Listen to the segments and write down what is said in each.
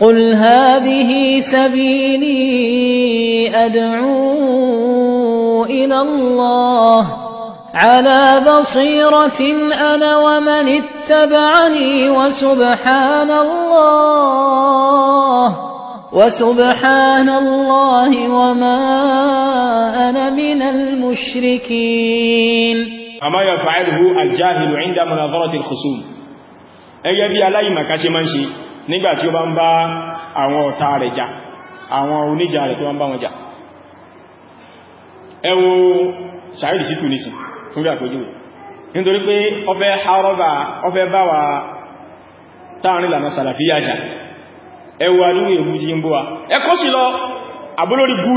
قل هذه سبيلي ادعو إلى الله على بصيره أنا ومن اتبعني وسبحان الله وسبحان الله وما أنا من المشركين اما يفعله الجاهل عند مناظره الخصوم؟ أي بي علي ما كاشي nígbà tí ó bá ń bá àwọn ọ̀tá rẹ̀ jà àwọn oníjà rẹ̀ tó ń bá wọn jà. Ẹ Sàídì sí Tunisi fún bí àpójúwò nítorí pé ọfẹ́ harọ́bà ọfẹ́ bá wa táàrin lànà sàlàfíyà jà. Ẹ èbú jí ń bó wa. Ẹ lọ àbúlórí gú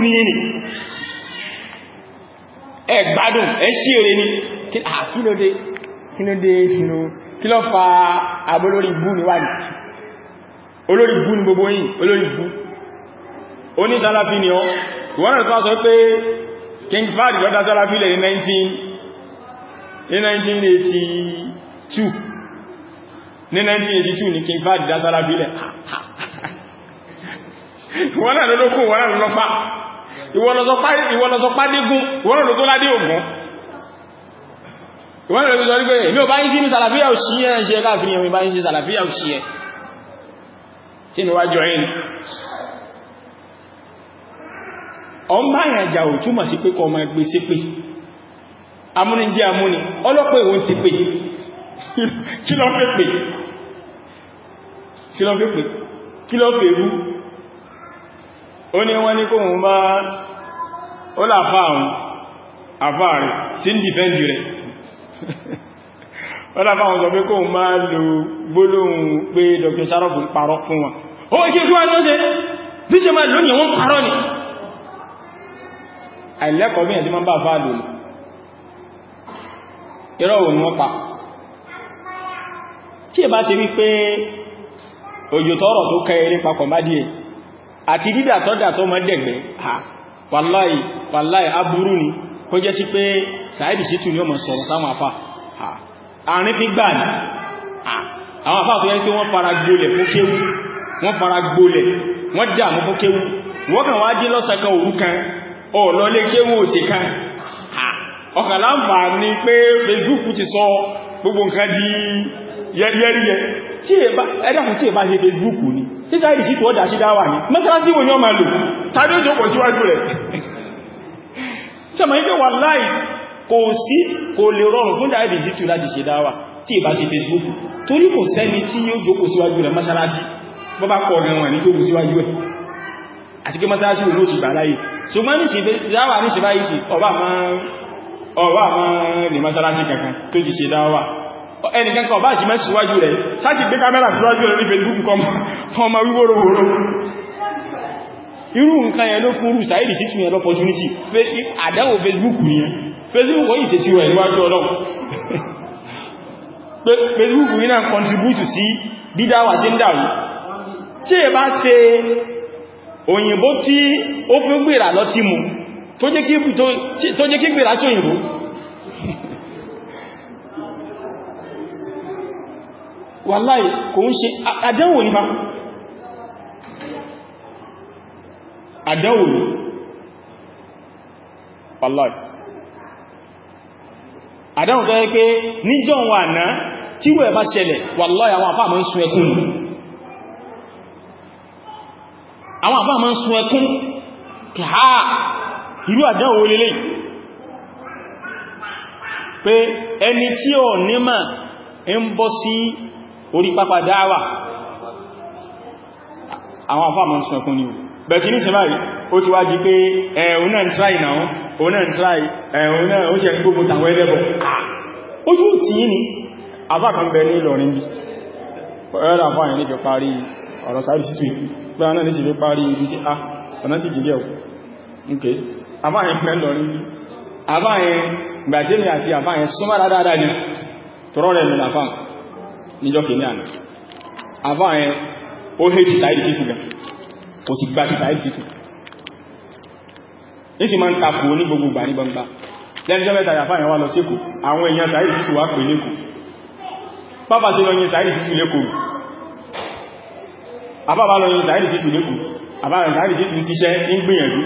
fa àbólórí bú ní wà ní olórí bú ní gbogbo yìí olórí bú. Oní sálàfí ni ọ. Wọ́n rẹ̀ tó sọ pé King Fahd lọ́dá sálàfí lẹ̀ ní 1982 ní 1982 ní King Fahd dá sálàfí lẹ̀. Wọ́n náà lọ́lọ́kùn wọ́n náà lọ́fà ìwọ́lọ́sọpá dégún wọ́n lọ́ tó ládé ògùn ìwọ́n rẹ̀ sọ wípé èmi ò bá yí sí ní sàlàfíà ò sí ẹ̀ ṣe káàkiri ẹ̀mí bá yí sí sàlàfíà ò sí ẹ̀ tí ni wájọ́ ẹ̀yìn ọm bá yàn jà ò túmọ̀ sí pé kọ ma gbé sí pé. Amúni jẹ́ amúni ọlọ́pẹ́ ìwọ̀n ti pé kí lọ pé pé kí lọ pé pé kí lọ pé rú ó ní wọ́n ní kó wọ́n bá ó láfá àwọn àfá rẹ̀ tí ń dìfẹ́ndì rẹ̀. Wọ́n láfá àwọn sọ pé kó máa lo gbólóhùn pé Dr. Sharof ń parọ́ fún wọn ó kí fún wọn ṣe. Bí ṣe máa lónìí wọ́n parọ́ ni. Àìlẹ́kọ̀ọ́ bí ẹ̀ sí máa bá fà lónìí irọ́ òun wọ́n pa? Tí ẹ bá ṣe wípé òjò tọ́rọ̀ tó kẹ eré papọ̀ má díẹ̀ àti dídà tọ́dà tó mọ́ dẹ̀gbẹ́ wàláì wàláì aburú ni. Kó jẹ́ sí pé Saidi Shittu ni ó mọ̀ sọ̀rọ̀ sáwọn afá àárín fi gbà ní àwọn afá tó yẹ pé wọ́n fara gbolẹ̀ fún kéwú wọ́n fara gbolẹ̀ wọ́n dàmú fún kéwú. Wọ́n kàn wá dé lọ́sàkan òru kan ọ̀lọ́lé kéwú òsì kan. Ọkà láǹfà ní pé Facebook ti sọ gbogbo nǹkan di yẹ́ríyẹ́ tí ẹ̀dàkùn tí ẹ bá ṣe Facebook ni tí Saidi Shittu ọdá sí dáwà ní mẹ́sàlásí ni ọ máa lò? Tàbí ó jókòó síwájú rẹ̀? Ma ipé wà láì kò sí kò lè rọrùn fún ìbá ṣe Facebook. Torí kò sẹ́ni tí yóò jókòó síwájú rẹ̀ mọ́sálásí bọ́ bá pọ̀ gan wọn ní jókòó síwájú ẹ̀. Àti pé mọ́sálásí ò ló ti gbà láyé ṣùgbọ́n ní dáwà ní báyìí sí ọba máa lè mọ́sálásí kankan tó ti ṣe dáwà. Ẹnìkan kan ọba sí mẹ́ síwájú rẹ̀. Ní Facebook kan ọmọ wíwórówóró irú nǹkan yẹn ló fún rú Saidi Shittu yẹn l'opportunity àdánwò Facebook ní ẹ Facebook wọ́n ìṣẹ́ tí wọ́n níwájú Facebook yìí náà contribute sí dídáwà sí ń dàrú tí ẹ bá ṣe òyìnbó tí ó fún gbèrà lọ tí mú tó jẹ́ kí gbèrà sí òyìnbó. Wàláì kò ń ṣe àdánwò nípa àdánwò ní wàláì. Tó yẹ pé níjọ́ wà náà tí wẹ́ bá ṣẹlẹ̀ wàláì àwọn àfáà mọ́ ń sun ẹkún àwọn àfáà mọ́ ń sun ẹkún. Kí ha irú àdánwò lélẹ̀ pé ẹni tí ò nímọ̀ ń bọ́ sí orí pápá dáwà. Àwọn àfáà mọ́ ń sun ẹkún o. Bẹ̀tí ní ṣẹbáyìí ó ti wá jí pé ẹ̀hùn náà ń tráì náà. Ní ọ̀rọ̀ Saidi Shittu gbá náà ní sì lé parí ibi tí a ọ̀nà sì jìlẹ̀ ọ̀ ok. Àfáàyàn pẹ́ lọrin bí àfáàyàn gbàjẹ́mì àti àfáàyàn súnmọ́ dáadáa ní tọrọ rẹ̀ ní àfáà níjọ́ kìíní àná. Àfáàyàn ó hẹ́ ti Saidi Shittu gan. Kò sì gbá ti Saidi Shittu ní sì máa ń tapò ní gbogbo gbà ní gbangba. Lẹ́njọ́ mẹ́ta yàfáàyàn wá lọ síkù àwọn èèyàn Saidi Shittu wá pè lẹ́kù pápá sí lọ́yìn Saidi Shittu lẹ́kù àbábá lọ yọ sàárì sí tùlẹ́kù àbábá sàárì sí tù síṣẹ́ ń gbìyànjú.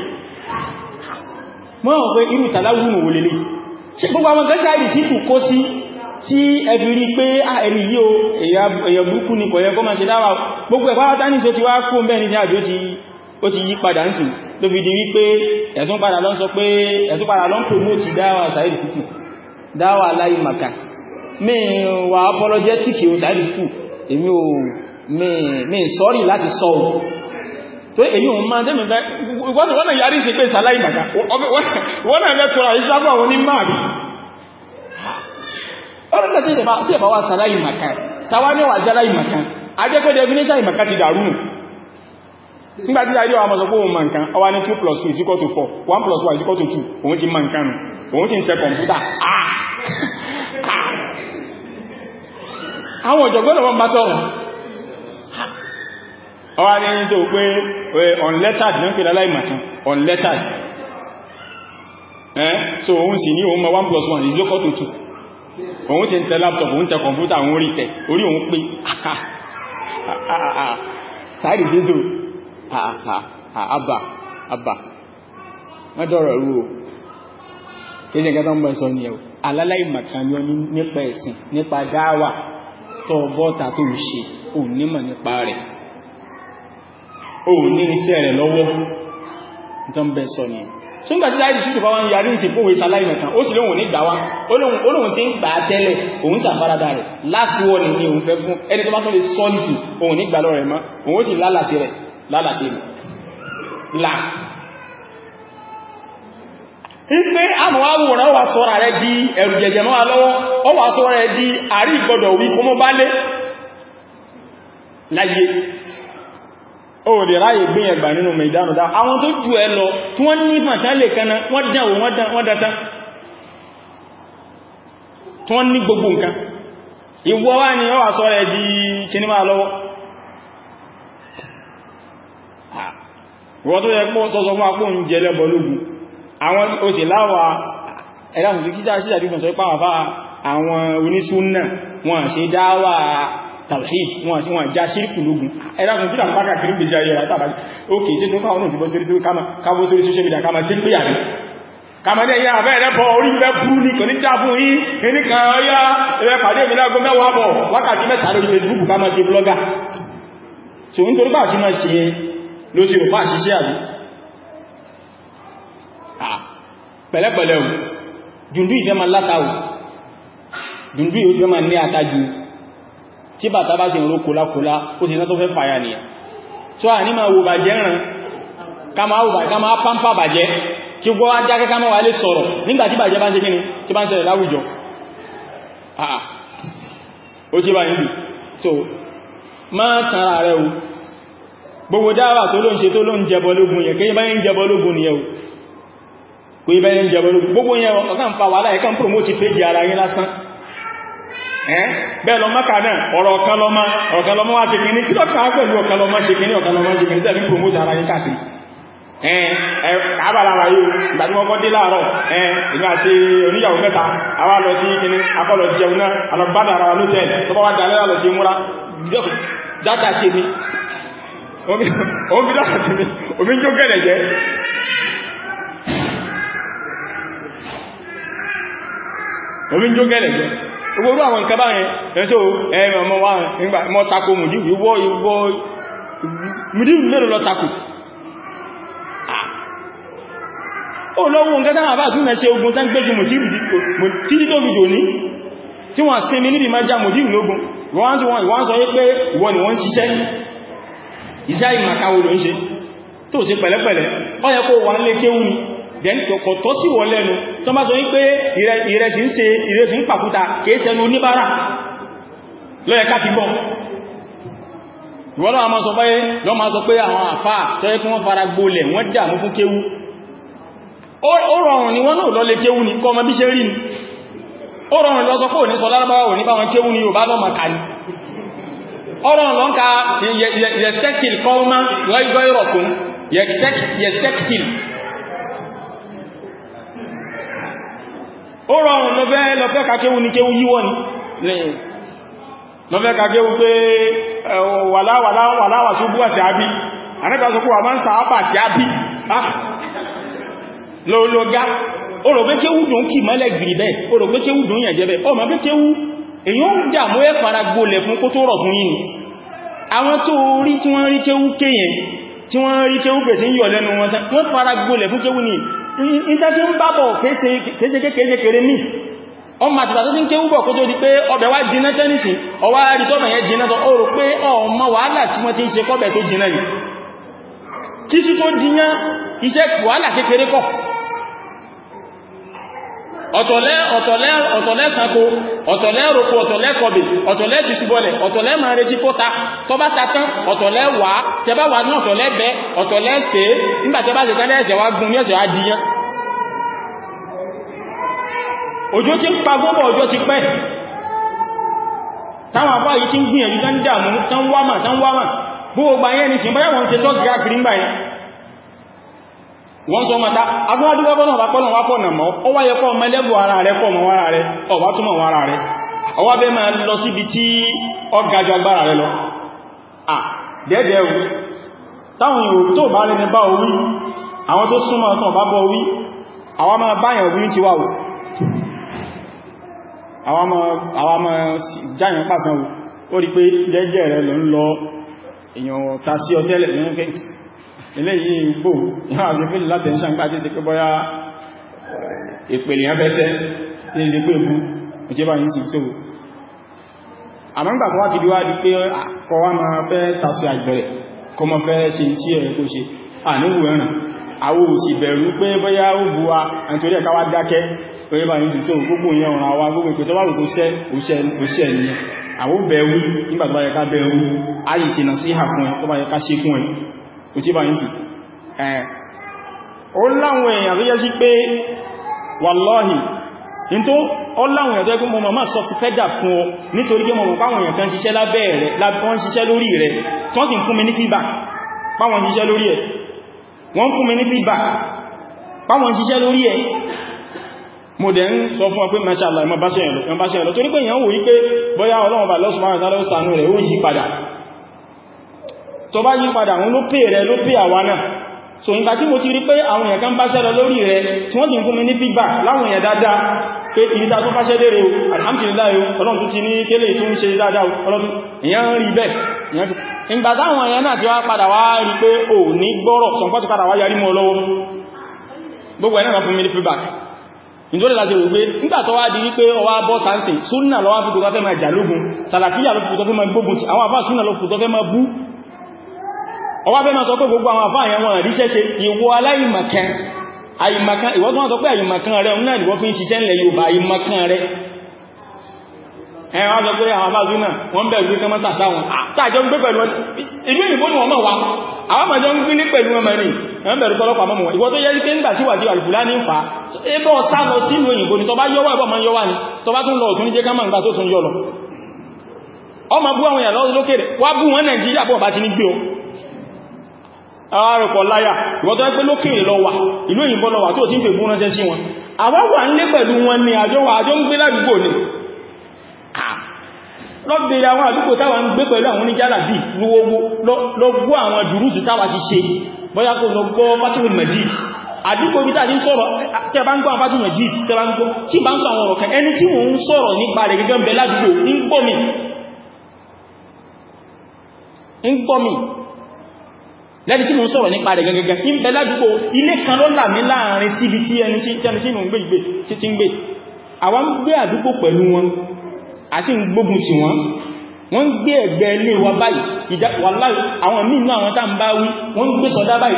Mọ́ pé irú tàláwùn wò lélẹ̀? Ṣe gbogbo àwọn gẹ́sàárì sí tù kó sí tí ẹbí rí pé ẹni yíò èyàn burúkú ní kọ̀yẹ kọ́ máa ṣe dáwà gbogbo ẹ̀pá tání sí ó ti wá kó mẹ́rin sí àjò ó ti yí padà ń sìn. Ló fi di wípé ẹ̀tún padà lọ́n sọ pé ẹ̀tún padà lọ́n promote dáwà sàárì sí tù dáwà láì màkà mẹ́wàá apologetic o sàárì sí tù èmi ò mẹ́ sọ́rí láti sọ ò tó èyí òun máa tẹ́mẹ̀ bẹ́ wọ́n náà yarí sí pé sàláì màkà wọ́n náà bẹ́ tọ́ra ìsábà wọn ní máàrí ọ̀rẹ́gbẹ̀ tí ẹ̀bá wá sàláì màkà tàwà ní wà ìmàkà ọwá ní 2 plus 2 is equal to 4 1 plus 1 is equal to 2 òun ti ma nù. Òun ti ń tẹ kọmpútà. Àwọn ọ̀jọ̀gbọ́n wọn bá sọ̀rọ̀ ọwá ní sọ pé unlettered ní pè láláì màkà unlettered ẹ́ so òun sì ní òun ma 1 plus 1 is equal to 2 òun sì ń tẹ laptop òun tẹ kọmpútà òun orí tẹ. Orí òun pé sáàrì jésù àbà àbà mẹ́dọ̀rọ̀ rú o. Kí jẹ́ gẹ́gẹ́ mọ́ sọ ní ẹ̀ aláláì màkàní nípa ẹ̀sìn nípa dáwà tó bọ́ta tó ń ṣe ò nímọ̀ ò ní iṣẹ́ rẹ̀ lọ́wọ́. Tó ń sọ ẹ̀ tó láìdí títù bá wá ń yarí ìsìn fóòwé sáláìmẹ̀kan ó sì lóhun ní gbà olóhun tí ń gbà tẹ́lẹ̀ òun sàfárádà rẹ̀. Láti wọ́n ni òun fẹ́ fún. Ẹni tó bá tó lè sọ nìsìn òun ní gbà lọ rẹ̀ mọ́. Òun ó sì lálàsí rẹ̀ ó ó lè ráyè ẹgbà nínú mẹ̀dánù dá. Àwọn tó jù ẹ lọ tí wọ́n ní fàtà lè kaná wọ́n dánwò wọ́n dáta tí wọ́n ní gbogbo nǹkan. Ìwọ wá ní ọwà sọ rẹ̀ di kíní máa lọ́wọ́ tawhid wọn sí wọn já ṣírkù lógún ẹ̀dàkùn tí àwọn pàkà kìrí gbèsè ayé rátàbà ókè tí tó káwọn náà ti bọ́ sórí sórí káwọ́ sórí social media kama sí pé yàrí kama ní ẹ̀yà àbẹ́ ẹ̀rẹ́bọ̀ orí bẹ́ bú ní kò ní fún yí ní kan ọyá ẹ̀rẹ́ pàdé mi lágún mẹ́wàá bọ̀. Wákàtí mẹ́ta lórí Facebook kama ṣe blogger. So ń torí kí máa ṣe ló sì òpá ṣiṣẹ́ àbí? Pẹ̀lẹ́pẹ̀lẹ́ dùndú ìfẹ́ ma látàwò dùndú ìfẹ́ ma ní àtàjù tí bàtà bá sì ń ro kòlákòlá ó sì tó fẹ́ fàyà nìyà tó à ní ma wo bàjẹ́ ràn. Ká máa pàmpà bàjẹ́ kí gbọ́ ajákẹ́ ká máa wà lè sọ̀rọ̀. Nígbàtí bàjẹ́ bá ń ṣe kíni tí bá ń ṣẹlẹ̀ láwùjọ. Tí so máa tàrà rẹ̀ o. Gbogbo dáwà tó ló ń ṣe tó ló ń jẹbọ lógún yẹ kéyí báyí ń jẹbọ lógún ni ẹwù kò yẹn ọ̀kan wàhálà ẹ̀kan promote page ara yín bẹ́ẹ̀ lọ mọ́kà náà ọ̀rọ̀ ọ̀kan lọ́mọ́ ọ̀kan lọ́mọ́ wá ṣe kìíní kí lọ́kà pẹ̀lú ọ̀kan lọ́mọ́ ṣe kìíní ọ̀kan lọ́mọ́ ṣe kìíní tẹ́lú promote ara yín káàkiri. Àbàlàwà yóò ìgbàtí wọ́n kọ́ dé láàárọ̀ ìgbà àti oníyàwó mẹ́ta àwa lọ sí kìíní akọ́lọ̀ jẹun múra. Dátà omi jó omi gẹ̀rẹ̀ jẹ́ gbogbo àwọn nǹkan báyẹn. Ẹ̀ṣọ́ ẹ̀mọ̀ ọmọ wa nígbà mọ́ tako mùdíwù ìwọ́ ìwọ́ mùdíwù mẹ́rọ lọ tako? Ó lọ́wọ́ nǹkan tánà bá tún ẹ̀ṣẹ́ ogun tán gbé ju mùdíwù títí tó fi dòní tí wọ́n sinmi níbi máa já mùdíwù lógun. Wọ́n sọ pé ìwọ ni wọ́n ṣiṣẹ́. Iṣẹ́ ìmàkàwò ló ń ṣe. Tó ṣe pẹ̀lẹ́pẹ̀lẹ́. Ó yẹ kó wà kò tọ́ sí wọ lẹ́nu. Tó bá sọ wípé ìrẹsì ń ṣe ìrẹsì ń pàkúta kìí ṣẹnu oníbára lọ́yẹ ká ti gbọ́. Ìwọ́n lọ́wọ́ sọ pé lọ́ máa sọ pé àwọn àfá tó yẹ kí wọ́n fara gbolẹ̀ wọ́n dàmú fún kéwú. Ó rọrùn ni wọ́n náà lọ lè kéwú ni kọ́ ọmọ bí ṣe rí ni. Ó rọrùn lọ sọ pé òní sọ lárúbáwá òní bá wọn kéwú ni Yorùbá lọ́mọ kà ní ọ̀rọ̀ lọ́nka yẹ̀stẹ́kìl kọ́ọ́má lọ́ìgbọ́ ìrọ̀kún yẹ̀stẹ́kìl ó rọrùn lọ́fẹ́ lọ́fẹ́ kàkéwú ní kéwú yíwọ́ ni. Lọ́fẹ́ kàgé wípé wàláwà búwà sí àbí. Àrẹ́gbà sọ pé wà máa ń sàápà sí àbí. Lọ́lọ́gá o rò pé kéwú dùn kì mọ́lẹ̀ gìrì bẹ́ẹ̀. O rò pé kéwú dùn yàn jẹ́ bẹ́ẹ̀. Ọmọ pé kéwú èyí ó dàmú ẹ́ fara gbolẹ̀ fún kó tó rọ̀ fún yìí àwọn tó rí tí wọ́n rí kéwú kéyẹn tí wọ́n rí kéwú pẹ̀ sí yọ lẹ́nu wọn wọ́n fara gbolẹ̀ fún kéwú ní ìtàtí ń bábọ̀ kéèṣe kéré mí ọmọ àtìgbà tó ti ń kéwú bọ̀ kó tó di pé ọbẹ̀ wá jiná tẹ́nìsì ọwá rí tọ́bẹ̀ yẹn jiná tọ́ ó rò pé ọmọ wàhálà tí wọ́n ti ń ṣe kọ́bẹ̀ tó jiná yìí. Kí sí tó diyán iṣẹ́ wàhálà kékeré kọ́ ọ̀tọ̀lẹ́ ọ̀tọ̀lẹ́ ọ̀tọ̀lẹ́ sanko ọ̀tọ̀lẹ́ roko ọ̀tọ̀lẹ́ kọbì ọ̀tọ̀lẹ́ jùsùbọ́lẹ̀ ọ̀tọ̀lẹ́ máa retí kó ta tọ́ bá ta tán ọ̀tọ̀lẹ́ wà tẹbá wà ní ọ̀tọ̀lẹ́ bẹ ọ̀tọ̀lẹ́ ṣe nígbàtẹ́ bá ṣe tán ẹ̀ṣẹ̀ wá gún ní ẹ̀ṣẹ̀ wá jíyán òjò ti ń pa gbogbo òjò ti pẹ́. Táwọn àbá yìí ti ń gbìyànjú tán dàmú tán wámà tán wámà gbogbo yẹn ni sí báyẹ̀ wọ́n ṣe tọ́ gírákìrí ń báyẹn wọ́n sọ mata agbọ́dúgbọ́nà bá pọ́nà wá pọ̀nà mọ́. Ó wáyé kọ́ ọmọ ẹlẹ́gbò ara rẹ̀ kọ́ ọmọ ara rẹ̀ ọ̀wá túnmọ̀ wọn ara rẹ̀. Ọwá bẹ́ máa lọ síbi tí ọ gajọ agbára rẹ̀ lọ. À dẹ́dẹ̀ ẹ̀wù táwọn yóò tó bá rẹ̀ bá orí àwọn tó súnmọ́ ọ̀tọ̀ bá bọ́ orí àwọn máa báyàn orí ti wà àwọn máa jáyàn pàṣán ó lọ èèyàn ta sí ọtẹ́lẹ̀ nínú kẹ́ ilé yìí gbò yíò àti fílì láti ṣe ń pàtí sí pé bọ́yá ìpèlè yàn fẹ́ṣẹ́ ní ṣe pé bú ìjẹ́ bá yìí sí tó àmọ́gbà tó wá ti bí wá di pé kọwa ma fẹ́ tasọ àgbẹ̀rẹ̀ kọ ma fẹ́ ṣe tí ẹ̀ kó ṣe àníwò ẹ̀rùn àwọ òsì bẹ̀rù pé bọ́yá ó bú wa nítorí ẹ̀ká wá dákẹ́ pé bá yìí sí tó gbogbo ìyẹn ọ̀rọ̀ àwa gbogbo ìpè tó bá rùkú sẹ́ òṣẹ́ ni. Àwọ bẹ̀rù nígbà tó bá yẹ ká bẹ̀rù ayì sí nà sí ìhà fún ẹ tó bá yẹ ká ṣe fún ẹ kò tí bá yìí sí ẹ̀ ó láwọn èèyàn tó yẹ sí pé wàláhì in tó ó láwọn èèyàn tó ẹgbẹ́ mọ́ máa sọ ti pẹ́dà fún ọ nítorí pé mọ̀ páwọn èèyàn kan ṣiṣẹ́ lábẹ́ rẹ̀ wọ́n ṣiṣẹ́ lórí rẹ̀ tó sì ń fún mi ní feedback páwọn ṣiṣẹ́ lórí ẹ̀. Wọ́n fún mi ní feedback páwọn ṣiṣẹ́ lórí ẹ̀. Mo dẹ̀ ń sọ fún ọ pé mashallah ìmọ̀ bá ṣe ẹ̀lọ torí pé èèyàn wò wí pé bóyá ọlọ́run bá lọ́sùn márùn-ún sànú rẹ̀ ó yí padà tó bá yí padà wọn ló pè rẹ ló pè àwa náà. So nígbà tí mo ti rí pé àwọn èèyàn kan bá sẹ́lọ lórí rẹ tí wọ́n sì ń fún mi ní feedback láwọn èèyàn dáadáa pé ìrítà tó bá ṣẹ́ lérè alhamdulillah ọlọ́run tó ti ní kélé tó ń ṣe dáadáa ọlọ́run èèyàn rí bẹ́ẹ̀ ìgbà táwọn èèyàn náà ti wá padà wá rí pé ò ní gbọ́rọ̀ sọ̀pọ̀ ti padà wá yarí mọ́ lọ́wọ́. Gbogbo ẹ̀ náà fún mi ní feedback. Nítorí láti rò pé wá di wípé ọwá bọ́ tàǹsì súnnà lọ́wọ́ fi tó máa jà lógun sàlàfíà fi tó máa gbógun ti àwọn àfáà súnnà fi tó máa bú ọwá fẹ́ máa sọ pé gbogbo àwọn àfáà yẹn wọn ríṣẹ́ ṣe. Ìwọ aláìmọ̀kan àìmọ̀kan ìwọ tó wọ́n sọ pé àìmọ̀kan rẹ̀ náà ìwọ fi ń ṣiṣẹ́ ńlẹ̀ Yorùbá àìmọ̀kan rẹ̀. Ẹ̀wọ́n sọ pé àwọn àfáà súnnà wọ́n bẹ̀rù pé sọmọ́ sàsá wọn. Tààjọ ń gbé pẹ̀lú ìlú ìbò ni wọ́n mọ̀ wá. Àwọn àmàjọ ń gbé ní pẹ̀lú wọn mẹ́rin ẹ̀wọ́n bẹ̀rù pọ́lọ́pàá mọ́ wọn. Ìwọ tó yẹ́ pé nígbà tí wà tí wà fùlá ní ń fa ẹbọ́ sá lọ sínú òyìnbó ni. Tọba yọ́wà ẹbọ́ ń yọ́wà ni. Tọba tún lọ òtún ní máa ń gbà ọmọ bú àwọn ìyàlọ́ lókèrè. Wá bú wọn Nàìjíríà bọ́ bá ti ní gbé o ààrùpọ̀ láyà. Ìwọ́n tó ẹgbẹ́ lókèrè lọ wà ìlú òyìnbó lọ wà tó tí ń fè gún ránṣẹ́ sí wọn. Àwọn wà ń lé pẹ̀lú wọn ni àjọ wà àjọ ń gbé ládùúgbò ni. Lọ́bẹ̀rẹ̀ àwọn àdúgbò táwà ń gbé pẹ̀lú àwọn oníjálà bí lọ́gbọ́ àwọn dùrúsù táwà ti ṣe. Bọ́yá kò lọ́gbọ́ fásitì mẹ́jì àdúgbò bí tàbí sọ̀rọ̀ tẹ́ bá ń gbọ́ fásitì mẹ́jì tẹ́ bá ń gbọ́ tí bá ń sọ àwọn ọ̀rọ̀ kan ẹni tí wọ́n ń sọ̀rọ̀ nípa rẹ̀ gẹ́gẹ́ gbọ́ ń gbọ́ mi lẹ́ni tí mo ń sọ̀rọ̀ nípa rẹ̀ gẹ́gẹ́ ń bẹ ládùúgbò ilé kan ló là láàárín síbi tí ẹni tí mo ń gbé ìgbé tí ń gbé. Àwọn gbé àdúgbò pẹ̀lú wọn àti ń gbógun ti wọn. Wọ́n gbé ẹgbẹ́ ilé wa báyìí. Àwọn míì àwọn tá ń bá wí wọ́n gbé sọdá báyìí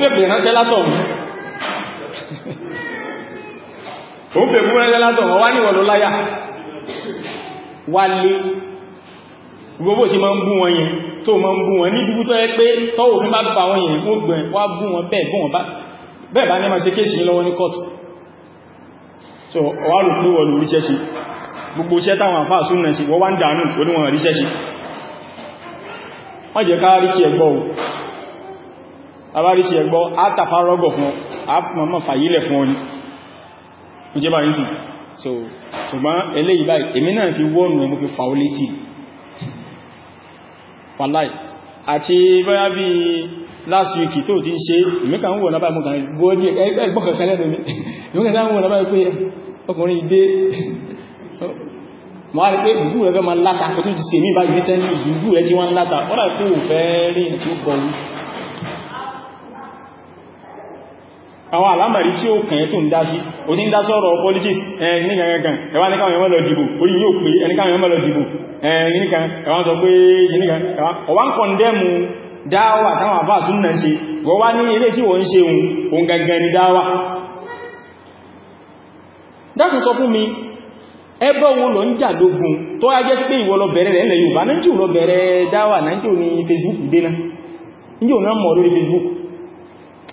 fẹ́ pè ránṣẹ́ látọ̀ wọ́n. Wá ní wọ̀lọ́ láyà wálé. Gbogbo sí máa ń bú wọn yẹn tó máa ń bú wọn ní dúdú tó yẹ pé tọ́wọ́ fún bá bá wọn yẹn wọ́n gbẹ̀ wá bú wọn bẹ́ẹ̀ bú wọn bẹ́ẹ̀ bá ní ma ṣe kéèsì lọ́wọ́ ní court. So ọwá rò pé wọ́n ríṣẹ́ ṣe. Gbogbo iṣẹ́ táwọn àfáà súnnà sí wọ́n wá ń dànù orí wọn ríṣẹ́ ṣe. Wọ́n jẹ́ ká rí ẹgbọ́ o. Àbá rí kí ẹgbọ́ fún ọ so ṣùgbọ́n eléyìí báyìí èmi náà fi wọ́nù ẹ mo fi fàó létí. Àti bóyá bí last week tó ti ń ṣe ìmẹ́kà ń wọ̀ náà báyìí mo kàn gbọ́dí ẹgbọ́kànkan lẹ́nu mi. Ìmẹ́kà ń wọ̀ náà báyìí pé ọkùnrin ìdé wọ́n rí pé ìgbú rẹ̀ fẹ́ ma láta kò àwọn alámàrí tí ó kàn tó ń dá sí o ti ń dá sọ́rọ̀ politics ẹni kankan ẹwà ní káwọn ẹmọ́ lọ dìbò orí yóò pé ẹni káwọn ẹmọ́ lọ dìbò ẹni kan ẹwà sọ pé ẹni kan ọwá ń kọ̀ndẹ́mù dáwà táwọn àbá súnnà ṣe wọ́n wá ní ilé tí wọ́n ń ṣe ohun gangan ni dáwà. Dákùn sọ fún mi ẹbọ́ wo lọ ń jà lógun tó yá jẹ́ pé ìwọ lọ bẹ̀rẹ̀ rẹ̀ ilẹ̀ Yorùbá náà ò lọ bẹ̀rẹ̀ dáwà náà ò ní Facebook dénà ní ò náà mọ̀ lórí Facebook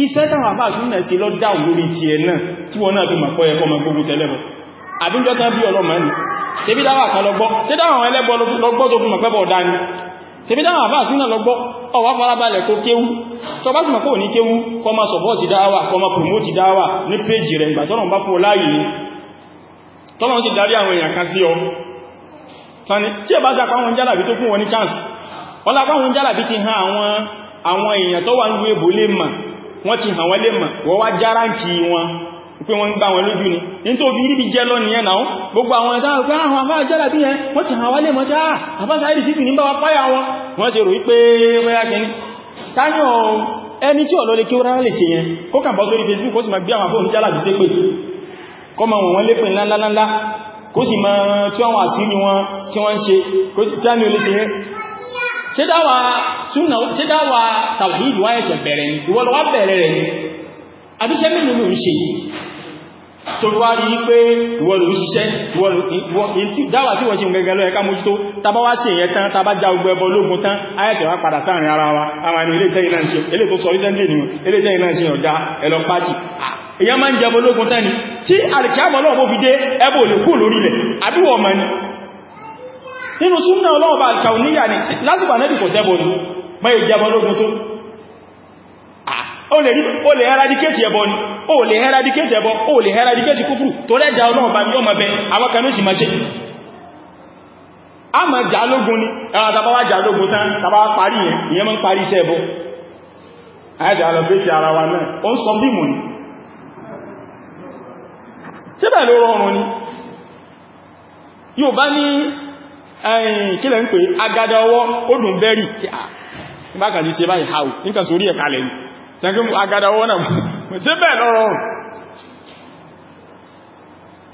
iṣẹ́ táwọn àfáà súnnà sí lọ dáun lórí ti ẹ̀ náà tí wọ́n náà fi mà pọ́ ẹ̀kọ́ ma gbogbo tẹ́lẹ̀bọ̀ àbíjọ́ tán bí ọlọ́mà ní ṣe bí dáwà kan lọ́gbọ́ ṣe dáwọn ẹlẹ́bọ̀ lọ́gbọ́ tó fi mà pẹ́bọ̀ ọ̀dá ni? Ṣe bí dáwọn àfáà súnnà lọ́gbọ́ ọwá farabalẹ̀ kó kéwú. Tó bá sì mọ̀ kó ní kéwú kọ ma sọ̀pọ̀tì dáwà kọ ma promote dáwà ní péjì rẹ̀ ìgbà tọ́nà bá fún láàyè ní tọ́nà sì darí àwọn èèyàn kan sí ọ. Tani tí ẹ bá dápa àwọn jálàbí tó fún wọn ní chance wọ́n lápá àwọn jálàbí wà ń gbé lè mà wọ́n ti hàn wọ́n lè mà wọ́n wá járáǹkì wọn pé wọ́n ń gbá wọn lójú ni. Ní tó fi ríbi jẹ́ lọ́nìí ẹ̀nà gbogbo àwọn ẹ̀dá ọ̀pẹ́ àwọn afá jálàbí yẹn. Wọ́n ti hàn wọ́n lè mọ́ já àfásáìdì títì ní bá wá páyà wọn. Wọ́n ti rò wípé wẹ́yà kẹni káyọ̀ ẹni tí ọ̀lọ́lẹ̀ kí ó rárá lè ṣe yẹn kó kàn bọ́ sórí Facebook kó sì máa gbé àwọn afóhùn jálàbí sí pé kọ́ ma wọ̀n lépin ńláńláńlá kó sì máa tí wọ́n àṣírí wọn tí wọ́n ń ṣe tí a ní olè ṣe yẹn ṣe dáwà súnà ṣe dáwà tàwíìdì wáyé ṣẹ̀ bẹ̀rẹ̀ ni? Ìwọ́n wá bẹ̀rẹ̀ rẹ̀ ni. Àbíṣẹ́ mélòó ló ń ṣe? Tó wá rí pé ìwọ́n ló ń ṣiṣẹ́ dáwà tí wọ́n ṣe gẹ́gẹ́ lọ ẹ̀ká mójútó. Tàbá wá sí ìyẹn tán tàbá já ogbẹ́ ẹbọ lógun tán ayẹ́sẹ̀ wá padà sáàrin ara wa. Àwọn àni ilé tẹ́yìn náà ṣe ilé tó sọ recently ni ilé tẹ́yìn náà ṣe ọ̀dá ẹlọ pàtì. Èyàn máa ń jẹ ológun tán ni. Tí alìkíámọ̀ náà bó fi dé ẹbọ lè kú lórí ilẹ̀. Àbíwọ̀ ọmọ ni nínú súnnà ọlọ́wọ́ bá alìkàù níyà ní lásìkò anẹ́bì kò sẹ́bọ̀ ní mọ́ ìjẹbọ ológun tó. O lè eradicate ẹbọ ni o lè eradicate ẹbọ o lè eradicate kúfùrù tó rẹ́jà ọlọ́wọ́ bá ní ọmọ bẹ àwọn kanú sì ṣe. A ma jà lógun ni ẹwà tàbá wá jà lógun tán tàbá parí yẹn ìyẹn mọ́ ni ni? Yóò bá ní ẹ̀yìn kílẹ̀ ń pè? Agada ọwọ́ ó dùn bẹ́rì. Bákan ní ṣe báyìí hau níkan sórí ẹ̀ka lẹ́yìn tẹ́kí agada ọwọ́ náà síbẹ̀ ló rọrùn?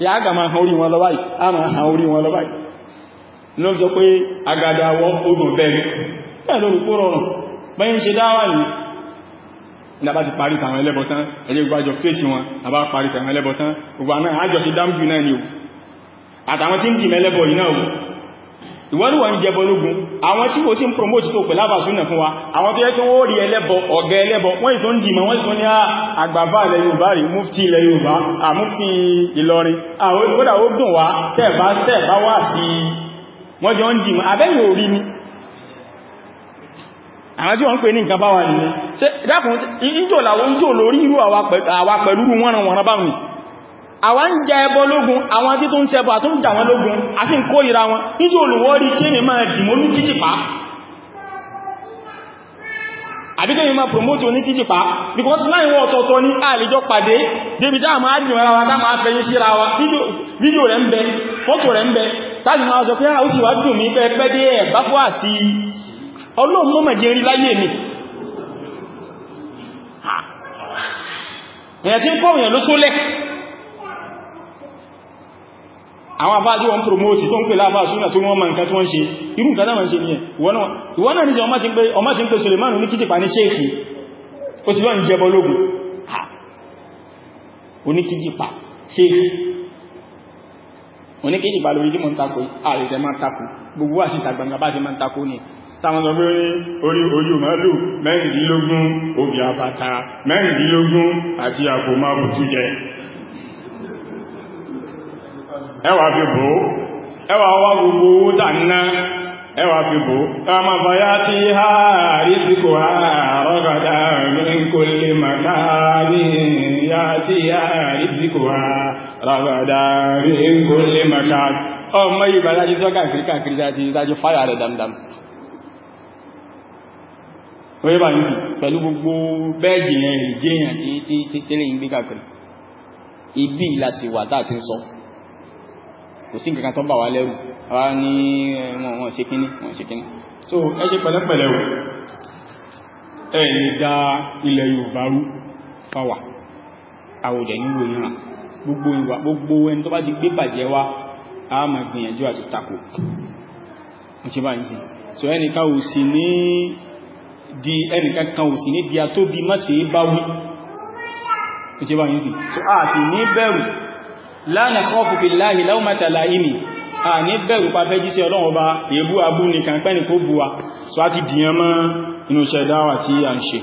Ya aga ma hàn orí wọn lọ báyìí a ma hàn orí wọn lọ báyìí. Ló jọ pé agada ọwọ́ ó dùn bẹ́rì. Bẹ́ẹ̀ lórí kó rọrùn. Bẹ́yìn ṣe dáwà ní ìdábá ti parí tàwọn ẹlẹ́bọ̀tán ẹ̀lẹ́ fèsì wọn àbá parí tàwọn ẹlẹ́bọ̀tán gbogbo náà àjọ sí dámjù náà ni o. Àtàwọn tí ń dìmẹ́ ẹlẹ́bọ̀ yìí náà o ìwọ́nìwọ̀ ń jẹbọ lógún àwọn tí ó sì ń promote tó pẹ̀lá bàṣúnà fún wa àwọn tó yẹ kí wọ́n rí ẹlẹ́bọ ọ̀gá ẹlẹ́bọ wọ́n ìtò ń dìmọ̀ wọ́n ìtò ní àgbàbà ilẹ̀ Yorùbá rí mufti ilẹ̀ Yorùbá àmúfti Ìlọrin àwọn ìgbọ́dà ó dùn wá tẹ́ẹ̀bá tẹ́ẹ̀bá wà sí wọ́n jọ ń dìmọ̀ abẹ́yìn orí ni àwọn tí wọ́n ń pè ní nǹkan bá wà nìyẹn dákùn ìjò làwọn ń jò lórí irú àwa pẹ̀lú wọ́n wọ́n bá mi àwọn ń jẹ ẹbọ lógun àwọn tí tó ń ṣẹbọ àtún jà wọn lógun àti ń kó ìra wọn. Ìjò olùwọ́ rí kí ní máa dìmọ́ ní kíjìpá. Àbíkẹ́ yìí máa promote oní kíjìpá because láì wọ́n ọ̀tọ̀ọ̀tọ̀ ní àlejò pàdé débi máa jù ara wa tá máa fẹ́yìn síra wa. Fídíò rẹ̀ ń bẹ fọ́tò rẹ̀ ń bẹ. Táàdì máa sọ pé a ó sì wá dùn mí pẹ́ dé ẹ̀ bá fọ́ àsí ọlọ́run mọ́ mẹ́jẹ rí láyé mi. Ẹ̀yà tí ń kọ́ òyìn ló sólẹ̀ àwọn àbájú wọn promote tó ń pè láàbá súnà tó wọ́n ma nǹkan tí wọ́n ṣe irú nǹkan náà ṣe ní ẹ̀ ìwọ́n náà ní sí ọmọ tí ń pè Sulemanu ní kìtìpà ní ṣéèkì. Ó sì lọ́n jẹbọ lógún oníkíjìpá ṣéèkì. Oníkíjìpá lórí tí mo ń takò àrẹsẹ̀ máa takò ṣe ẹwà fi bò ẹwà wá gbogbo owó tà ń ná. Ẹwà fi bò ẹwà máa bá yá tí ha rí tí kò ha rọ́gàdá min kulli yá tí ha rí ha rọ́gàdá min kulli makani ọmọ yìí bá sọ́kà kìríkà kìrí dájí fáyà rẹ̀ dámdám orí bá yìí pẹ̀lú gbogbo bẹ́ẹ̀jì yẹn ìjẹyàn tí tẹ́lẹ̀ yìí gbé kàkiri ibi ìlàsìwà táà ti ń sọ kò sí nǹkan tó bà wá lẹ́rù. Wá ní wọ́n ṣe kíní wọ́n ṣe kíní so ẹ ṣe pẹ̀lẹ́pẹ̀lẹ́ o. Ẹ lè dá ilẹ̀ Yorùbá rú fáwà àwòdẹ̀ níwò ìran. Gbogbo ìwà gbogbo ẹni tó bá ti gbé bàjẹ́ wá a máa gbìyànjú àti tako. Ń sí so ẹnìkan ò sí ní di ẹnìkan kan ò sí ní di atóbi má ṣe so a sì ní la nakhafu fillahi lawmata la'imi a ní bẹ̀rù pa fẹ́ jíṣẹ́ ọlọ́run ọba èébú abú nìkan pẹ́ni kó bú so a ti dìyàn mọ́ inú iṣẹ́ dáwà tí a ń ṣe